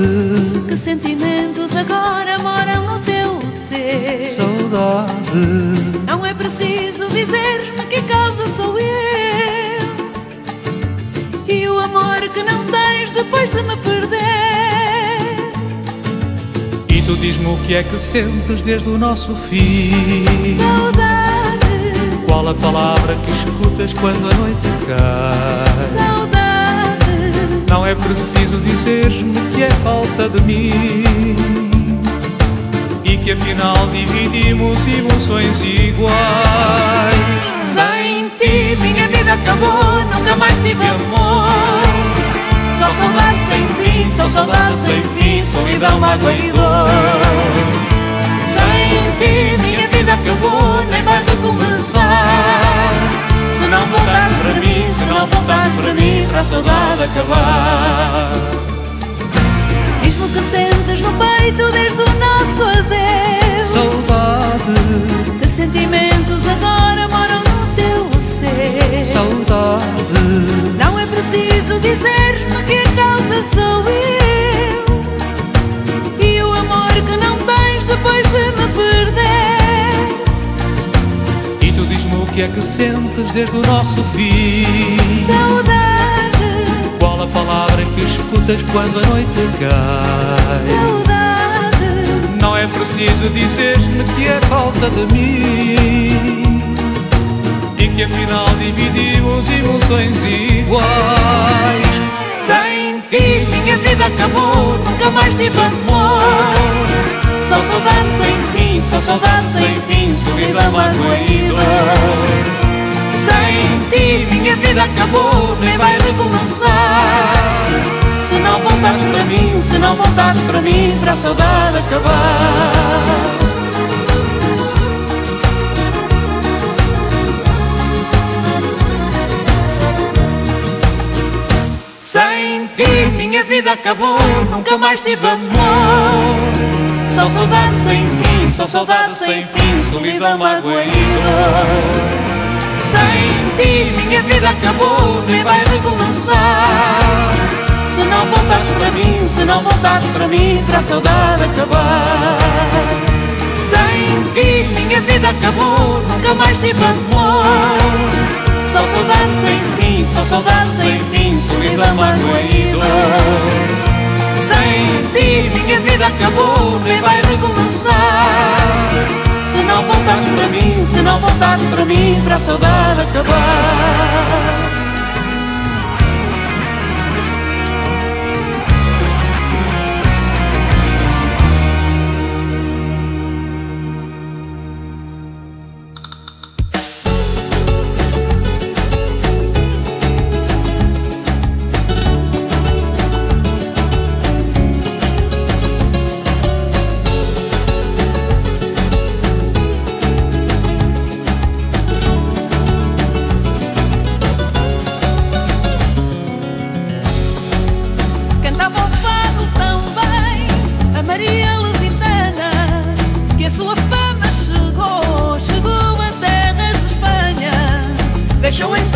Saudade, Que sentimentos agora moram no teu ser? saudade, Não é preciso dizer-me que a causa sou eu. E o amor que não tens depois de me perder. e tu diz-me o que é que sentes desde o nosso fim. Saudade, Qual a palavra que escutas quando a noite cai? saudade. Não é preciso dizer-me que é falta de mim e que afinal dividimos emoções iguais. Sem ti minha vida acabou, nunca mais tive amor. Só saudade sem fim, só saudade sem fim, solidão, mágoa e dor. Sem ti minha vida acabou, nem vai recomeçar. Se não voltares não voltares para mim, para a saudade acabar. Diz-me o que sentes no peito desde o que é que sentes desde o nosso fim. Saudade, Qual a palavra que escutas quando a noite cai? saudade. Não é preciso dizer-me que é falta de mim e que afinal dividimos emoções iguais. Sem ti minha vida acabou, nunca mais tive amor. Só saudade sem fim, só saudade sem fim, solidão, mágoa acabou, nem vai recomeçar. Se não voltares para mim, se não voltares para mim, para a saudade acabar. Sem ti minha vida acabou, nunca mais tive amor. Só saudade sem fim, só saudade sem fim, solidão, mágoa e dor. Sem ti minha vida acabou, nem vai recomeçar. Se não voltares para mim, se não voltares para mim, para a saudade acabar. Sem ti minha vida acabou, nunca mais tive amor. Só saudade sem fim, só saudade sem fim, solidão, dor. Sem ti minha vida acabou, nem Voltares para mim, se não voltares para mim, para a saudade acabar. They're showing